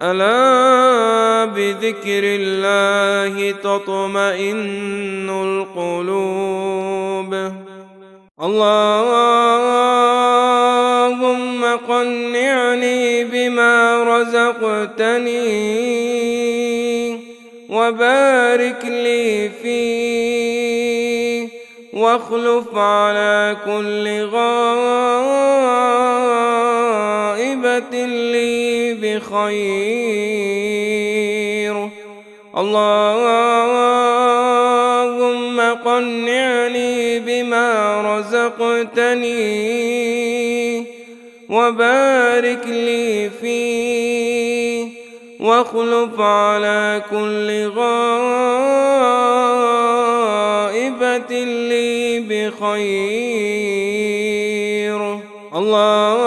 ألا بذكر الله تطمئن القلوب؟ اللهم قنعني بما رزقتني وبارك لي فيه واخلف على كل غائبة لي. بخير. اللهم قنعني بما رزقتني وبارك لي فيه واخلف على كل غائبة لي بخير. اللهم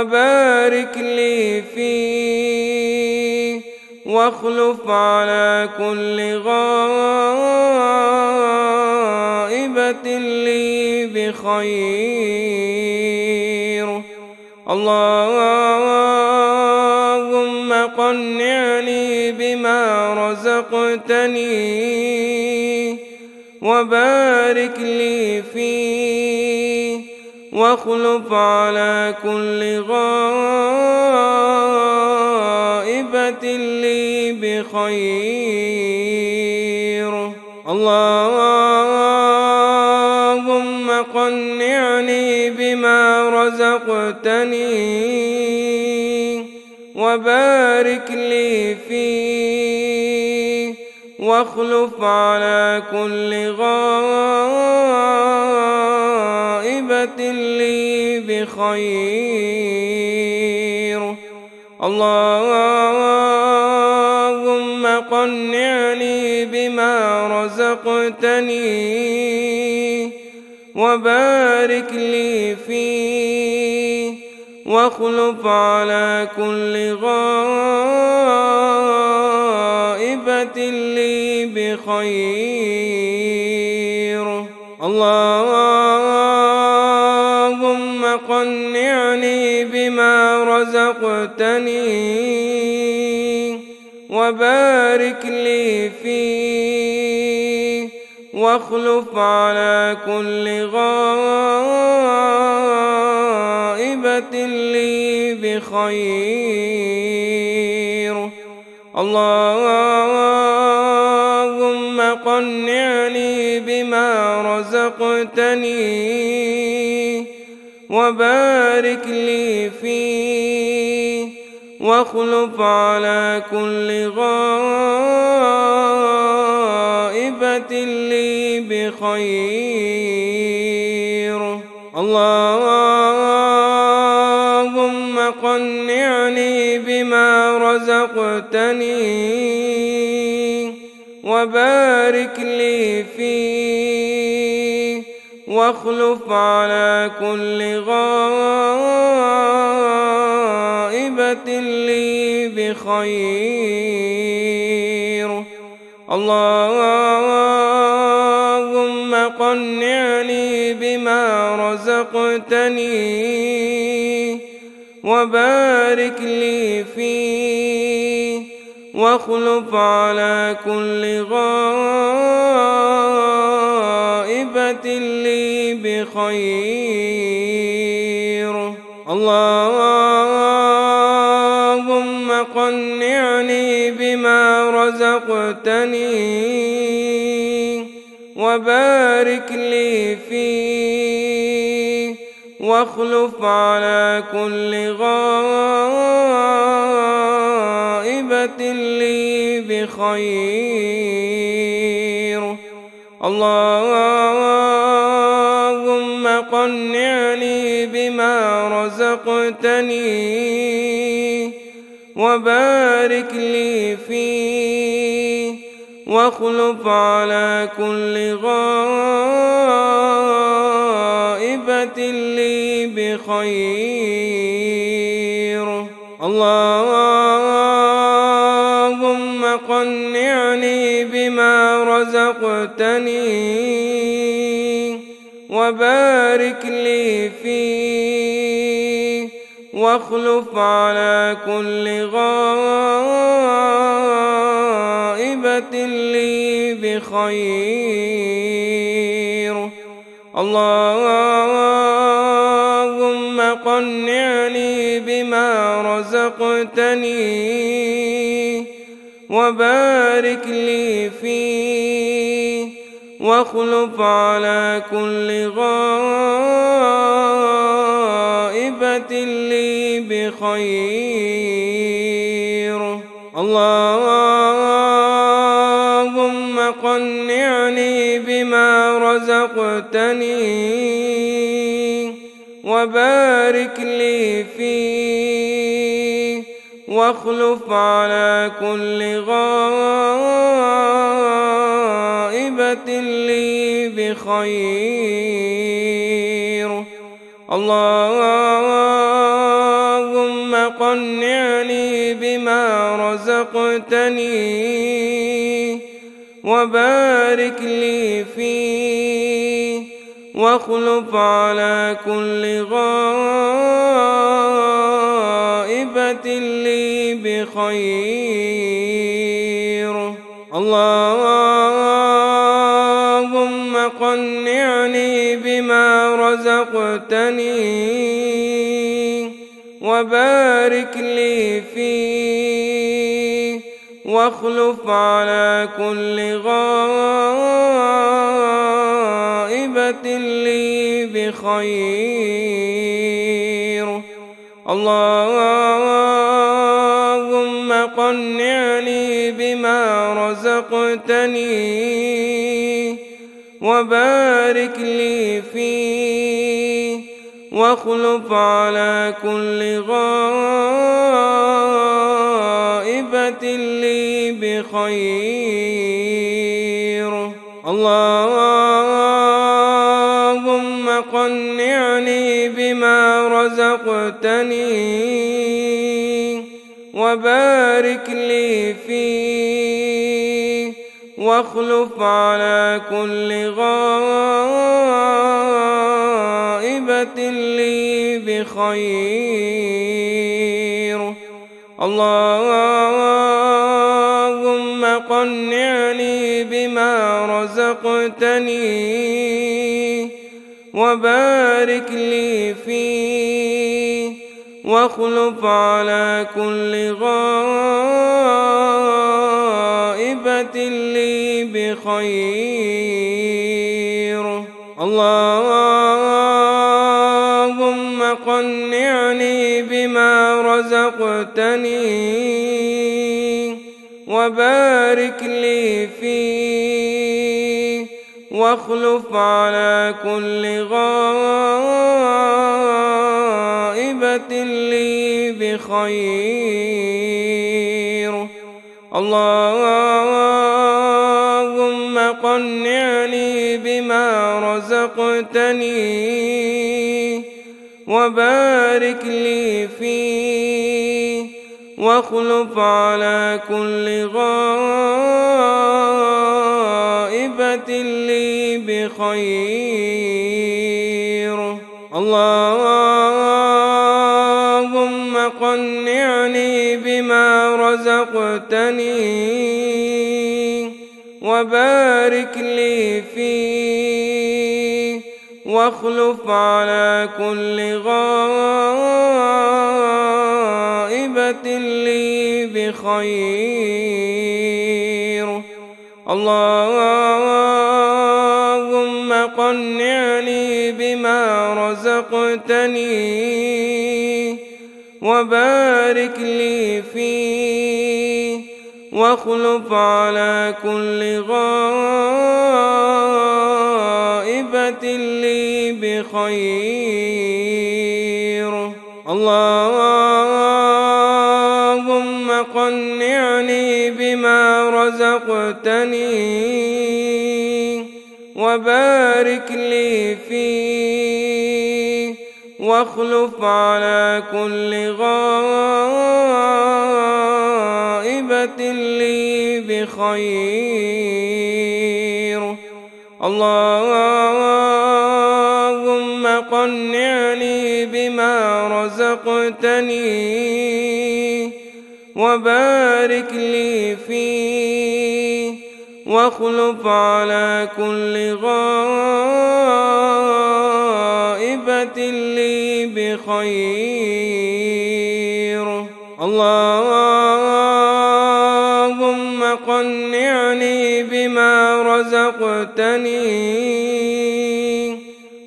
وبارك لي فيه واخلف على كل غائبة لي بخير. اللهم قنعني بما رزقتني وبارك لي فيه واخلف على كل غائبة لي بخير. اللهم قنعني بما رزقتني وبارك لي فيه. واخلف على كل غائبة لي بخير. اللهم قنعني بما رزقتني وبارك لي فيه واخلف على كل غائبة لي بخير. اللهم رزقتني وبارك لي فيه واخلف على كل غائبة لي بخير. اللهم قنعني بما رزقتني وبارك لي فيه واخلف على كل غائبة لي بخير. اللهم قنعني بما رزقتني وبارك لي فيه واخلف على كل غائبة لي بخير. اللهم قنعني بما رزقتني وبارك لي فيه. واخلف على كل غائبة لي بخير. اللهم قنعني بما رزقتني وبارك لي فيه واخلف على كل غائبة لي بخير. اللهم قنعني بما رزقتني وبارك لي فيه واخلف على كل غائبة لي بخير. اللهم رزقتني وبارك لي فيه واخلف على كل غائبة لي بخير. اللهم قنعني بما رزقتني وبارك لي فيه واخلف على كل غائبة لي بخير. اللهم قنعني بما رزقتني وبارك لي فيه واخلف على كل غائبة لي بخير. اللهم قنعني بما رزقتني وبارك لي فيه. واخلف على كل غائبة لي بخير. اللهم قنعني بما رزقتني وبارك لي فيه واخلف على كل غائبة لي بخير. اللهم قنعني بما رزقتني وبارك لي فيه واخلف على كل غائبة لي بخير. اللهم رزقتني وبارك لي فيه واخلف على كل غائبة لي بخير. اللهم قنعني بما رزقتني وبارك لي فيه واخلف على كل غائبة لي بخير. اللهم قنعني بما رزقتني وبارك لي فيه. واخلف على كل غائبة لي بخير اللهم قنعني بما رزقتني وبارك لي فيه واخلف على كل غائبة لي بخير. اللهم رزقتني وبارك لي فيه واخلف على كل غائبة لي بخير. اللهم قنعني بما رزقتني وبارك لي فيه واخلف على كل غائبة لي بخير. اللهم قنعني بما رزقتني وبارك لي فيه واخلف على كل غائبة لي بخير. اللهم قنعني بما رزقتني وبارك لي فيه. واخلف على كل غائبة لي بخير. اللهم قنعني بما رزقتني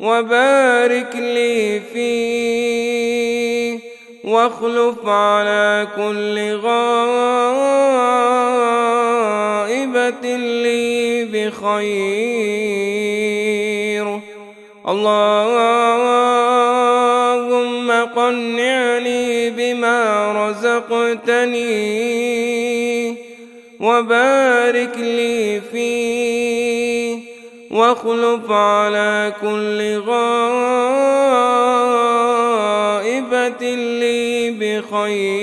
وبارك لي فيه. واخلف على كل غائبة لي بخير. اللهم قنعني بما رزقتني وبارك لي فيه واخلف على كل غائبة لي بخير.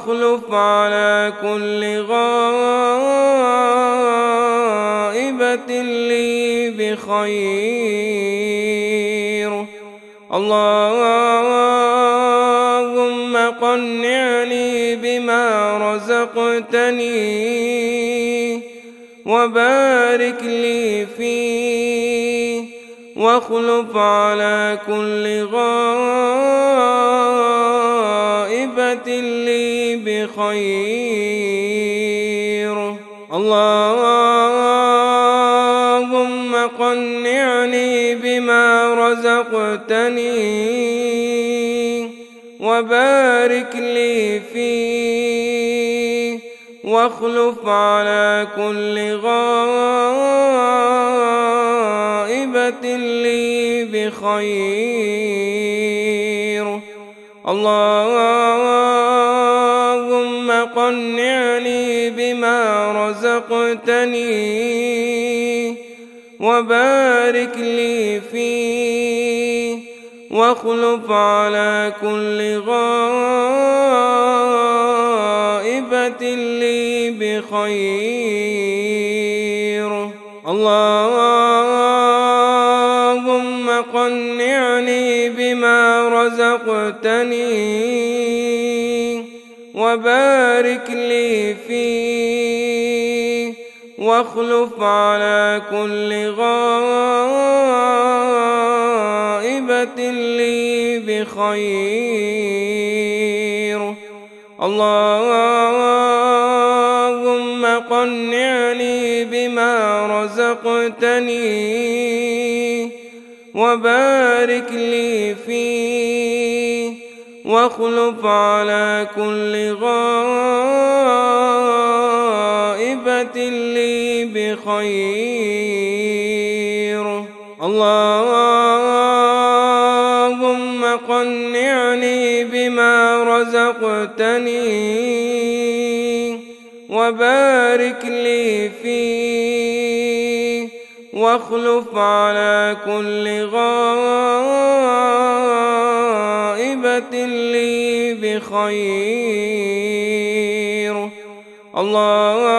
واخلف على كل غائبة لي بخير. اللهم قنعني بما رزقتني وبارك لي فيه. واخلف على كل غائبة لي بخير. اللهم قنعني بما رزقتني وبارك لي فيه واخلف على كل غائبة لي بخير. اللهم بما رزقتني وبارك لي فيه واخلف على كل غائبة لي بخير. اللهم قنعني بما رزقتني وبارك لي فيه واخلف على كل غائبة لي بخير. اللهم قنعني بما رزقتني وبارك لي فيه واخلف على كل غائبة لي بخير. اللهم قنعني بما رزقتني وبارك لي فيه. واخلف على كل غائبة لي بخير اللهم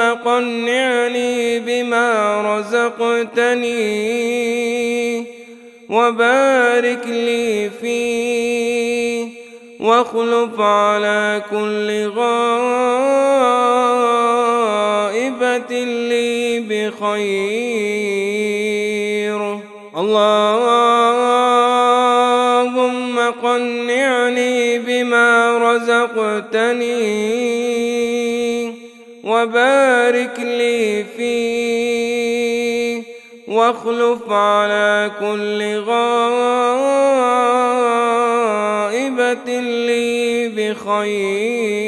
قنعني بما رزقتني وبارك لي فيه واخلف على كل غائبة لي بخير. اللهم رزقتني وبارك لي فيه واخلف على كل غائبة لي بخير.